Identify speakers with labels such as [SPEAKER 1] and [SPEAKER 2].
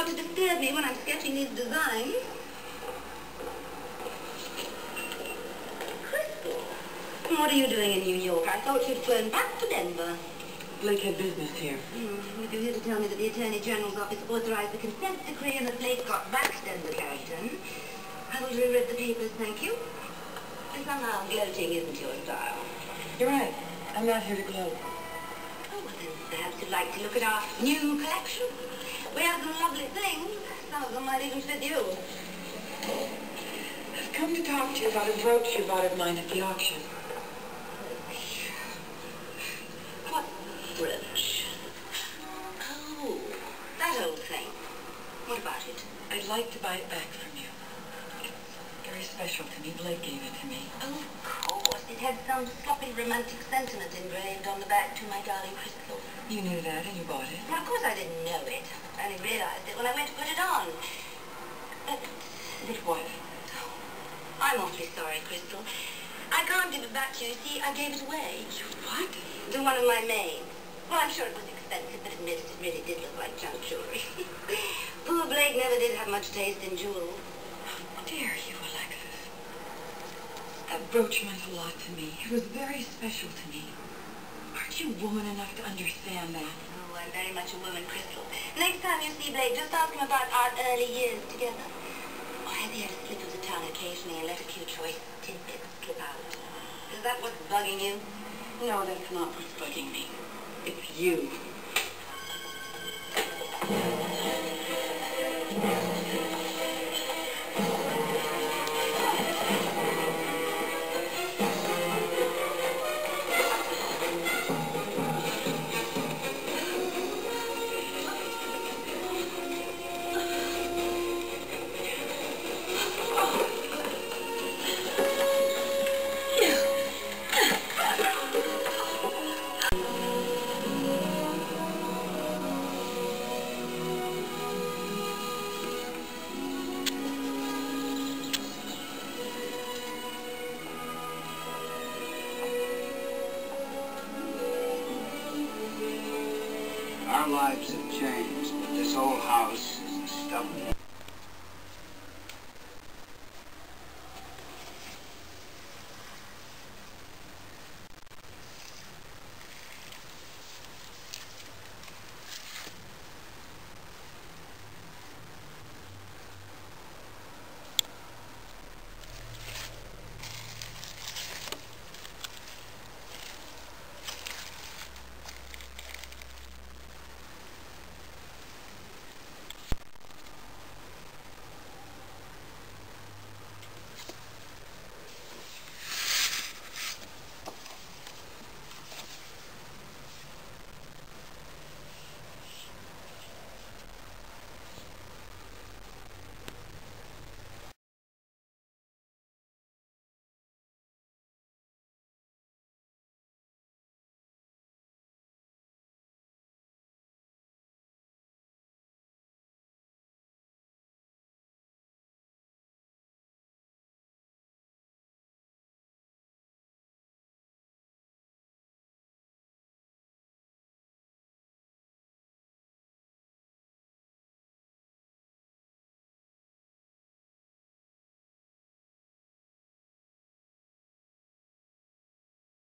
[SPEAKER 1] not to disturb me when I'm sketching these designs. Krystle, what are you doing in New York? I thought you'd flown back to Denver.
[SPEAKER 2] Blake had business here.
[SPEAKER 1] Mm, if you're here to tell me that the Attorney General's office authorized the consent decree and that Blake got back to Denver, Carrington, I will reread the papers, thank you. And somehow gloating isn't your style.
[SPEAKER 2] You're right. I'm not here to gloat.
[SPEAKER 1] Oh, well then, perhaps you'd like to look at our new collection. We have some lovely things. Some of them might even fit you.
[SPEAKER 2] I've come to talk to you about a brooch you bought of mine at the auction.
[SPEAKER 1] What brooch? Oh, that old thing. What about it?
[SPEAKER 2] I'd like to buy it back from you. It's very special to me. Blake gave it to me.
[SPEAKER 1] Oh, of course. It had some sloppy romantic sentiment engraved on the back to my darling Krystle.
[SPEAKER 2] You knew that and you bought it.
[SPEAKER 1] Well, of course I didn't know it. I only realized it when I went to put it on. But
[SPEAKER 2] But what?
[SPEAKER 1] I'm awfully sorry, Krystle. I can't give it back to you. See, I gave it away.
[SPEAKER 2] You what?
[SPEAKER 1] To one of my maids. Well, I'm sure it was expensive, but admit it, it really did look like junk jewelry. Poor Blake never did have much taste in jewels.
[SPEAKER 2] That brooch meant a lot to me. It was very special to me. Aren't you woman enough to understand that?
[SPEAKER 1] Oh, I'm very much a woman, Krystle. Next time you see Blake, just ask him about our early years together. Or have he had a slip of the tongue occasionally and let a few choice tidbits slip out? Is that what's bugging you?
[SPEAKER 2] No, that's not what's bugging me. It's you.
[SPEAKER 3] Lives have changed, but this old house is stubborn.